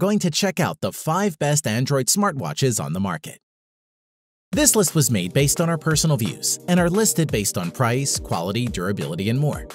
going to check out the 5 best Android smartwatches on the market. This list was made based on our personal views and are listed based on price, quality, durability, and more.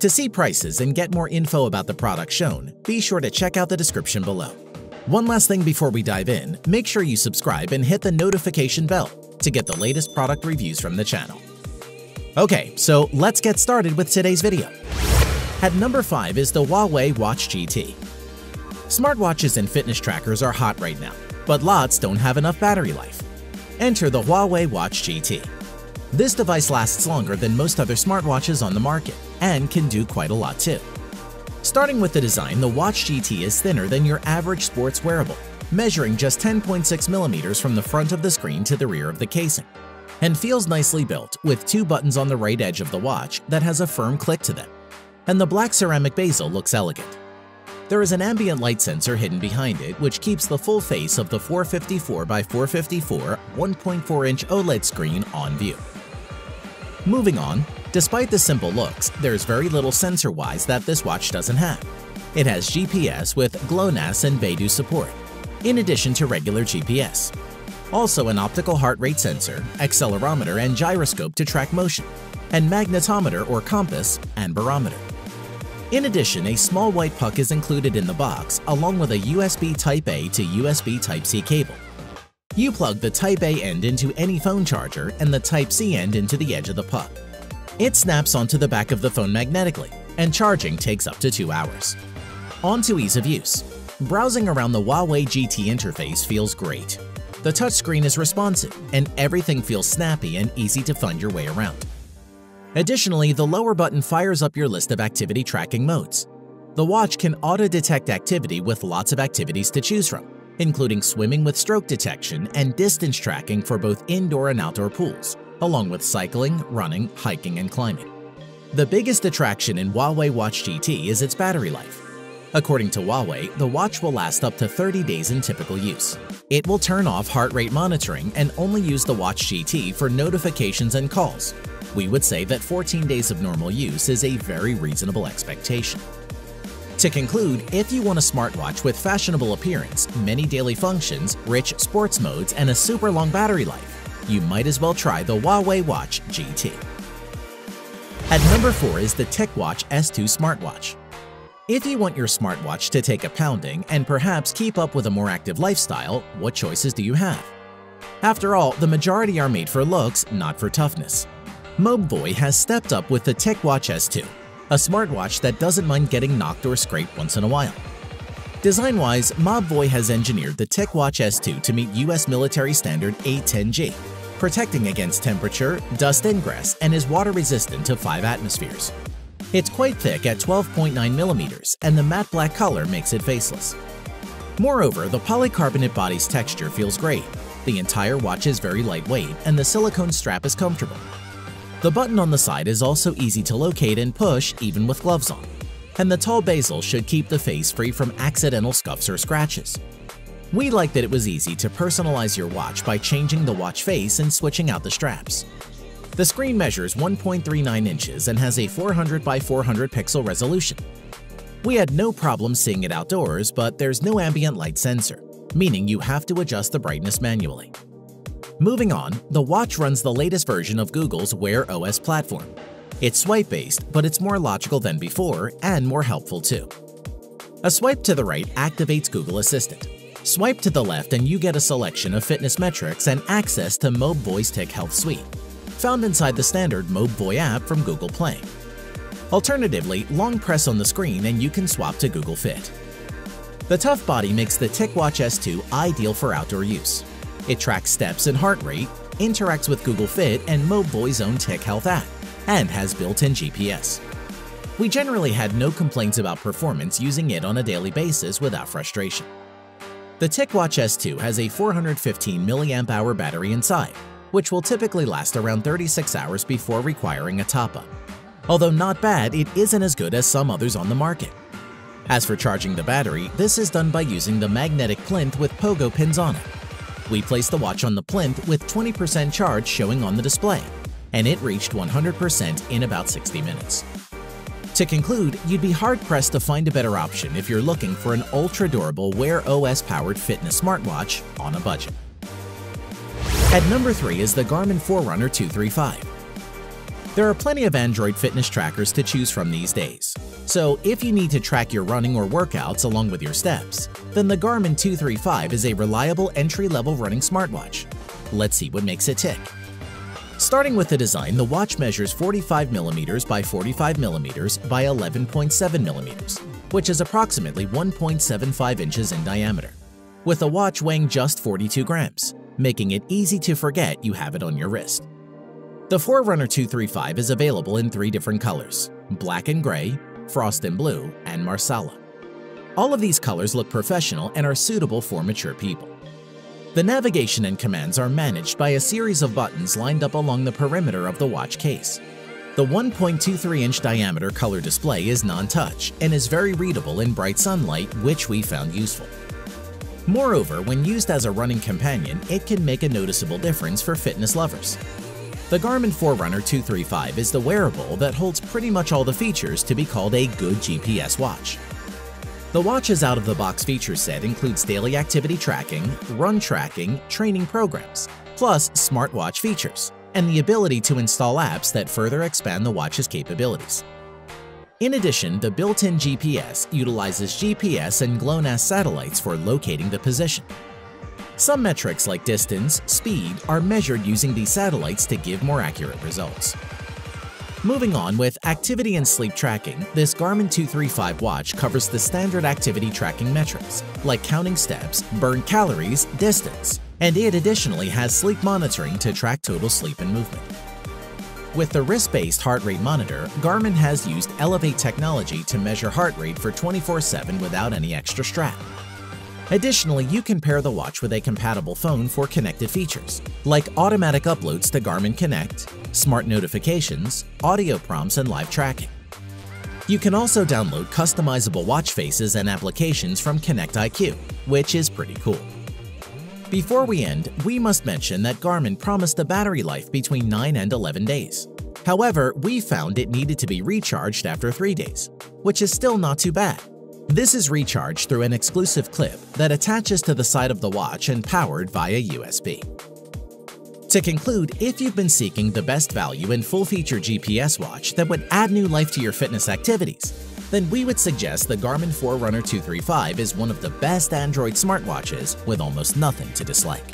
To see prices and get more info about the product shown, be sure to check out the description below. One last thing before we dive in, make sure you subscribe and hit the notification bell to get the latest product reviews from the channel. Okay, so let's get started with today's video. At number 5 is the Huawei Watch GT. Smartwatches and fitness trackers are hot right now, but lots don't have enough battery life. Enter the Huawei Watch GT. This device lasts longer than most other smartwatches on the market and can do quite a lot too. Starting with the design, the Watch GT is thinner than your average sports wearable, measuring just 10.6 millimeters from the front of the screen to the rear of the casing, and feels nicely built with two buttons on the right edge of the watch that has a firm click to them. And the black ceramic bezel looks elegant. There is an ambient light sensor hidden behind it which keeps the full face of the 454 by 454 1.4-inch OLED screen on view. Moving on, despite the simple looks, there's very little sensor-wise that this watch doesn't have. It has GPS with GLONASS and Beidou support, in addition to regular GPS. Also an optical heart rate sensor, accelerometer and gyroscope to track motion, and magnetometer or compass and barometer. In addition, a small white puck is included in the box along with a USB Type-A to USB Type-C cable. You plug the Type-A end into any phone charger and the Type-C end into the edge of the puck. It snaps onto the back of the phone magnetically, and charging takes up to 2 hours. On to ease of use. Browsing around the Huawei GT interface feels great. The touchscreen is responsive, and everything feels snappy and easy to find your way around. Additionally, the lower button fires up your list of activity tracking modes. The watch can auto-detect activity with lots of activities to choose from, including swimming with stroke detection and distance tracking for both indoor and outdoor pools, along with cycling, running, hiking, and climbing. The biggest attraction in Huawei Watch GT is its battery life. According to Huawei, the watch will last up to 30 days in typical use. It will turn off heart rate monitoring and only use the Watch GT for notifications and calls, we would say that 14 days of normal use is a very reasonable expectation. To conclude, if you want a smartwatch with fashionable appearance, many daily functions, rich sports modes, and a super long battery life, you might as well try the Huawei Watch GT. At number 4 is the TicWatch S2 smartwatch. If you want your smartwatch to take a pounding and perhaps keep up with a more active lifestyle, what choices do you have? After all, the majority are made for looks, not for toughness. Mobvoi has stepped up with the TicWatch S2, a smartwatch that doesn't mind getting knocked or scraped once in a while. Design-wise, Mobvoi has engineered the TicWatch S2 to meet US military standard 810G, protecting against temperature, dust ingress, and is water-resistant to 5 atmospheres. It's quite thick at 12.9 millimeters, and the matte black color makes it faceless. Moreover, the polycarbonate body's texture feels great. The entire watch is very lightweight, and the silicone strap is comfortable. The button on the side is also easy to locate and push even with gloves on, and the tall bezel should keep the face free from accidental scuffs or scratches. We like that it was easy to personalize your watch by changing the watch face and switching out the straps. The screen measures 1.39 inches and has a 400 by 400 pixel resolution. We had no problem seeing it outdoors, but there's no ambient light sensor, meaning you have to adjust the brightness manually. Moving on, the watch runs the latest version of Google's Wear OS platform. It's swipe-based, but it's more logical than before and more helpful too. A swipe to the right activates Google Assistant. Swipe to the left and you get a selection of fitness metrics and access to Mobvoi's Tic Health Suite, found inside the standard Mobvoi app from Google Play. Alternatively, long press on the screen and you can swap to Google Fit. The tough body makes the TicWatch S2 ideal for outdoor use. It tracks steps and heart rate, interacts with Google Fit and Mobvoi's own Tic Health app, and has built-in GPS. We generally had no complaints about performance using it on a daily basis without frustration. The TicWatch S2 has a 415 mAh battery inside, which will typically last around 36 hours before requiring a top-up. Although not bad, it isn't as good as some others on the market. As for charging the battery, this is done by using the magnetic plinth with pogo pins on it. We placed the watch on the plinth with 20% charge showing on the display, and it reached 100% in about 60 minutes. To conclude, you'd be hard-pressed to find a better option if you're looking for an ultra-durable Wear OS-powered fitness smartwatch on a budget. At number 3 is the Garmin Forerunner 235. There are plenty of Android fitness trackers to choose from these days. So if you need to track your running or workouts along with your steps, then the Garmin 235 is a reliable entry-level running smartwatch. Let's see what makes it tick. Starting with the design, the watch measures 45mm by 45mm by 11.7mm, which is approximately 1.75 inches in diameter, with a watch weighing just 42 grams, making it easy to forget you have it on your wrist. The Forerunner 235 is available in three different colors, black and gray, frost and blue, and marsala. All of these colors look professional and are suitable for mature people. The navigation and commands are managed by a series of buttons lined up along the perimeter of the watch case. The 1.23-inch diameter color display is non-touch and is very readable in bright sunlight, which we found useful. Moreover, when used as a running companion, it can make a noticeable difference for fitness lovers. The Garmin Forerunner 235 is the wearable that holds pretty much all the features to be called a good GPS watch. The watch's out-of-the-box feature set includes daily activity tracking, run tracking, training programs, plus smartwatch features, and the ability to install apps that further expand the watch's capabilities. In addition, the built-in GPS utilizes GPS and GLONASS satellites for locating the position, some metrics like distance, speed are measured using these satellites to give more accurate results. Moving on with activity and sleep tracking, this Garmin 235 watch covers the standard activity tracking metrics, like counting steps, burned calories, distance, and it additionally has sleep monitoring to track total sleep and movement. With the wrist-based heart rate monitor, Garmin has used Elevate technology to measure heart rate for 24-7 without any extra strap. Additionally, you can pair the watch with a compatible phone for connected features, like automatic uploads to Garmin Connect, smart notifications, audio prompts, and live tracking. You can also download customizable watch faces and applications from Connect IQ, which is pretty cool. Before we end, we must mention that Garmin promised a battery life between 9 and 11 days. However, we found it needed to be recharged after 3 days, which is still not too bad. This is recharged through an exclusive clip that attaches to the side of the watch and powered via USB. To conclude, if you've been seeking the best value in full-feature GPS watch that would add new life to your fitness activities, then we would suggest the Garmin Forerunner 235 is one of the best Android smartwatches with almost nothing to dislike.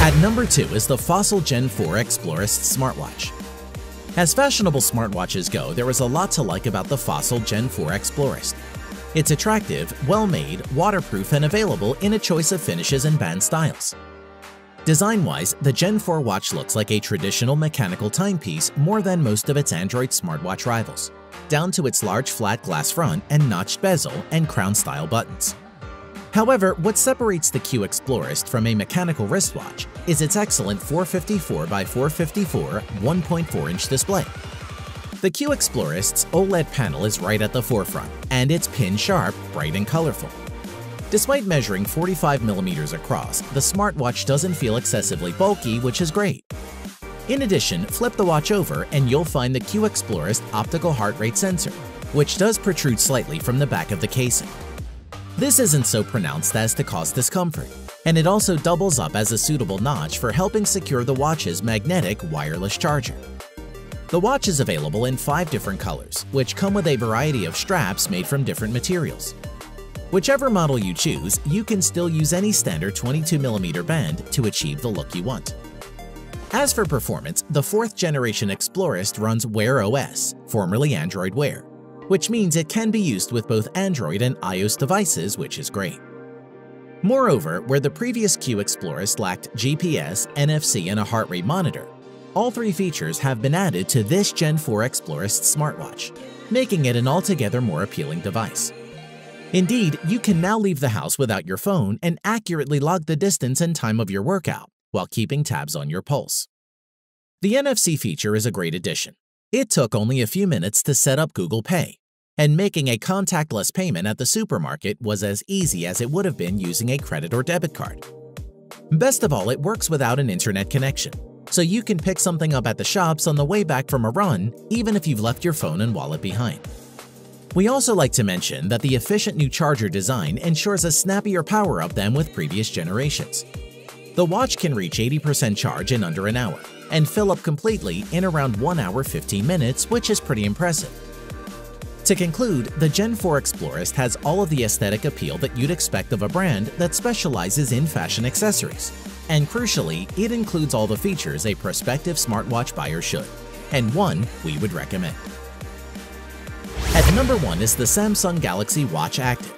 At number 2 is the Fossil Gen 4 Explorist smartwatch. As fashionable smartwatches go, there is a lot to like about the Fossil Gen 4 Explorist. It's attractive, well-made, waterproof, and available in a choice of finishes and band styles. Design-wise, the Gen 4 watch looks like a traditional mechanical timepiece more than most of its Android smartwatch rivals, down to its large flat glass front and notched bezel and crown-style buttons. However, what separates the Q Explorist from a mechanical wristwatch is its excellent 454 by 454 1.4-inch display. The Q Explorist's OLED panel is right at the forefront, and it's pin-sharp, bright and colorful. Despite measuring 45mm across, the smartwatch doesn't feel excessively bulky, which is great. In addition, flip the watch over and you'll find the Q Explorist optical heart rate sensor, which does protrude slightly from the back of the casing. This isn't so pronounced as to cause discomfort, and it also doubles up as a suitable notch for helping secure the watch's magnetic wireless charger. The watch is available in five different colors, which come with a variety of straps made from different materials. Whichever model you choose, you can still use any standard 22mm band to achieve the look you want. As for performance, the 4th generation Explorist runs Wear OS, formerly Android Wear, which means it can be used with both Android and iOS devices, which is great. Moreover, where the previous Q Explorist lacked GPS, NFC, and a heart rate monitor, all three features have been added to this Gen 4 Explorist smartwatch, making it an altogether more appealing device. Indeed, you can now leave the house without your phone and accurately log the distance and time of your workout while keeping tabs on your pulse. The NFC feature is a great addition. It took only a few minutes to set up Google Pay, and making a contactless payment at the supermarket was as easy as it would have been using a credit or debit card. Best of all, it works without an internet connection, so you can pick something up at the shops on the way back from a run even if you've left your phone and wallet behind. We also like to mention that the efficient new charger design ensures a snappier power-up than with previous generations. The watch can reach 80% charge in under an hour and fill up completely in around 1 hour 15 minutes, which is pretty impressive. To conclude, the Gen 4 Explorist has all of the aesthetic appeal that you'd expect of a brand that specializes in fashion accessories. And crucially, it includes all the features a prospective smartwatch buyer should, and one we would recommend. At number 1 is the Samsung Galaxy Watch Active.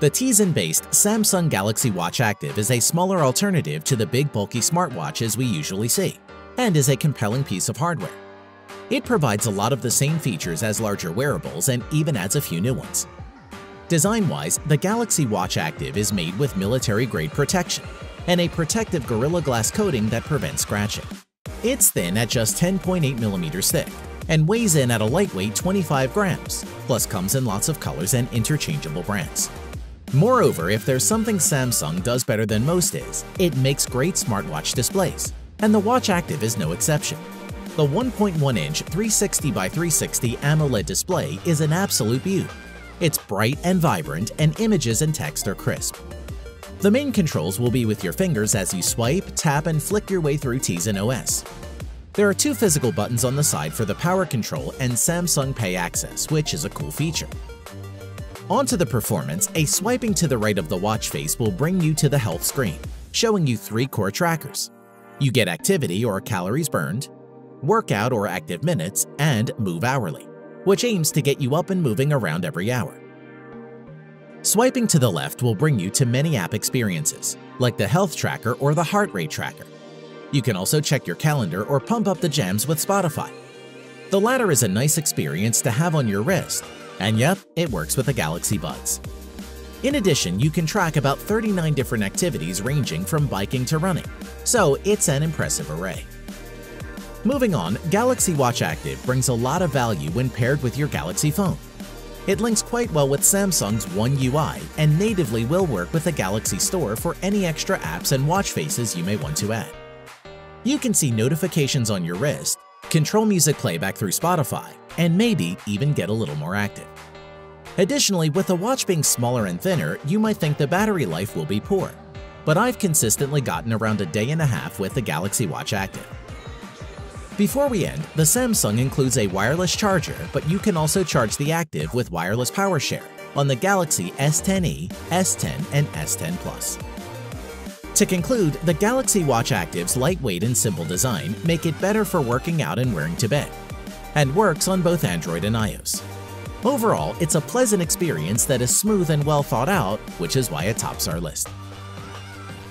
The Tizen-based Samsung Galaxy Watch Active is a smaller alternative to the big bulky smartwatches we usually see, and is a compelling piece of hardware. It provides a lot of the same features as larger wearables and even adds a few new ones. Design-wise, the Galaxy Watch Active is made with military-grade protection and a protective Gorilla Glass coating that prevents scratching. It's thin at just 10.8 millimeters thick and weighs in at a lightweight 25 grams, plus comes in lots of colors and interchangeable brands. Moreover, if there's something Samsung does better than most is, it makes great smartwatch displays, and the Watch Active is no exception. The 1.1-inch 360 by 360 AMOLED display is an absolute beauty. It's bright and vibrant, and images and text are crisp. The main controls will be with your fingers as you swipe, tap, and flick your way through Tizen OS. There are two physical buttons on the side for the power control and Samsung Pay access, which is a cool feature. Onto the performance, a swiping to the right of the watch face will bring you to the health screen, showing you three core trackers. You get activity or calories burned, workout or active minutes, and move hourly, which aims to get you up and moving around every hour. Swiping to the left will bring you to many app experiences, like the health tracker or the heart rate tracker. You can also check your calendar or pump up the jams with Spotify. The latter is a nice experience to have on your wrist, and yep, it works with the Galaxy Buds. In addition, you can track about 39 different activities ranging from biking to running, so it's an impressive array. Moving on, Galaxy Watch Active brings a lot of value when paired with your Galaxy phone. It links quite well with Samsung's One UI and natively will work with the Galaxy Store for any extra apps and watch faces you may want to add. You can see notifications on your wrist, control music playback through Spotify, and maybe even get a little more active. Additionally, with the watch being smaller and thinner, you might think the battery life will be poor, but I've consistently gotten around a day and a half with the Galaxy Watch Active. Before we end, the Samsung includes a wireless charger, but you can also charge the Active with wireless power share on the Galaxy S10e, S10, and S10 Plus. To conclude, the Galaxy Watch Active's lightweight and simple design make it better for working out and wearing to bed, and works on both Android and iOS. Overall, it's a pleasant experience that is smooth and well thought out, which is why it tops our list.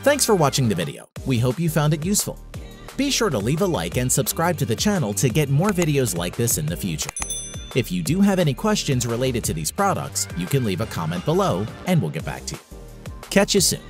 Thanks for watching the video. We hope you found it useful. Be sure to leave a like and subscribe to the channel to get more videos like this in the future. If you do have any questions related to these products, you can leave a comment below and we'll get back to you. Catch you soon.